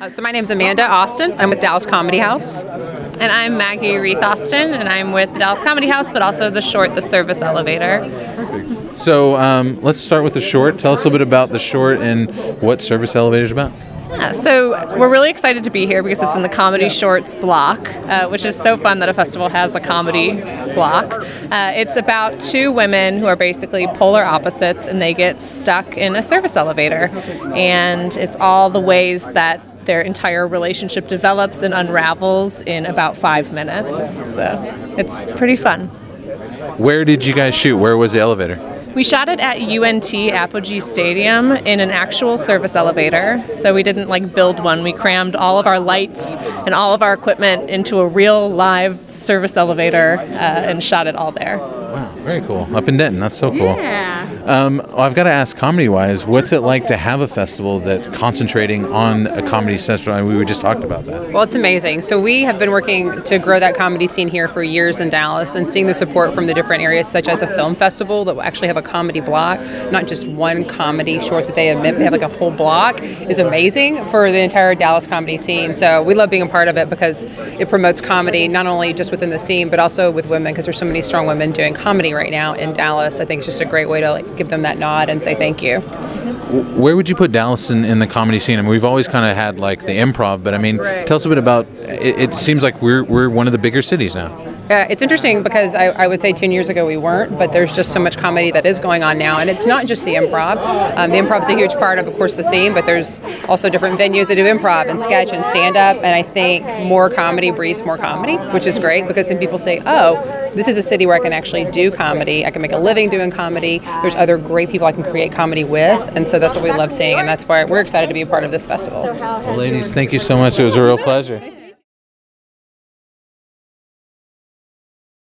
Uh, so my name's Amanda Austin. I'm with Dallas Comedy House. And I'm Maggie Reith Austin, and I'm with the Dallas Comedy House, but also the short, The Service Elevator. So um, let's start with the short. Tell us a little bit about the short and what Service Elevator is about. Yeah, so we're really excited to be here because it's in the comedy shorts block, uh, which is so fun that a festival has a comedy block. Uh, it's about two women who are basically polar opposites and they get stuck in a service elevator. And it's all the ways that their entire relationship develops and unravels in about five minutes. So it's pretty fun. Where did you guys shoot? Where was the elevator? We shot it at UNT Apogee Stadium in an actual service elevator. So we didn't like build one. We crammed all of our lights and all of our equipment into a real live service elevator uh, and shot it all there. Very cool. Up in Denton, that's so cool. Yeah. Um, I've got to ask, comedy wise, what's it like to have a festival that's concentrating on a comedy festival? And we just talked about that. Well, it's amazing. So we have been working to grow that comedy scene here for years in Dallas, and seeing the support from the different areas, such as a film festival that will actually have a comedy block, not just one comedy short that they admit, they have like a whole block, is amazing for the entire Dallas comedy scene. So we love being a part of it because it promotes comedy not only just within the scene, but also with women, because there's so many strong women doing comedy right now in Dallas. I think it's just a great way to like give them that nod and say thank you. Where would you put Dallas in, in the comedy scene? I mean, we've always kind of had like the improv, but I mean, right. tell us a bit about. It, it seems like we're we're one of the bigger cities now. Uh, it's interesting because I, I, would say 10 years ago we weren't, but there's just so much comedy that is going on now. And it's not just the improv. Um, the improv is a huge part of, of course, the scene, but there's also different venues that do improv and sketch and stand up. And I think more comedy breeds more comedy, which is great because then people say, oh, this is a city where I can actually do comedy. I can make a living doing comedy. There's other great people I can create comedy with. And so that's what we love seeing. And that's why we're excited to be a part of this festival. Well, ladies, thank you so much. It was a real pleasure.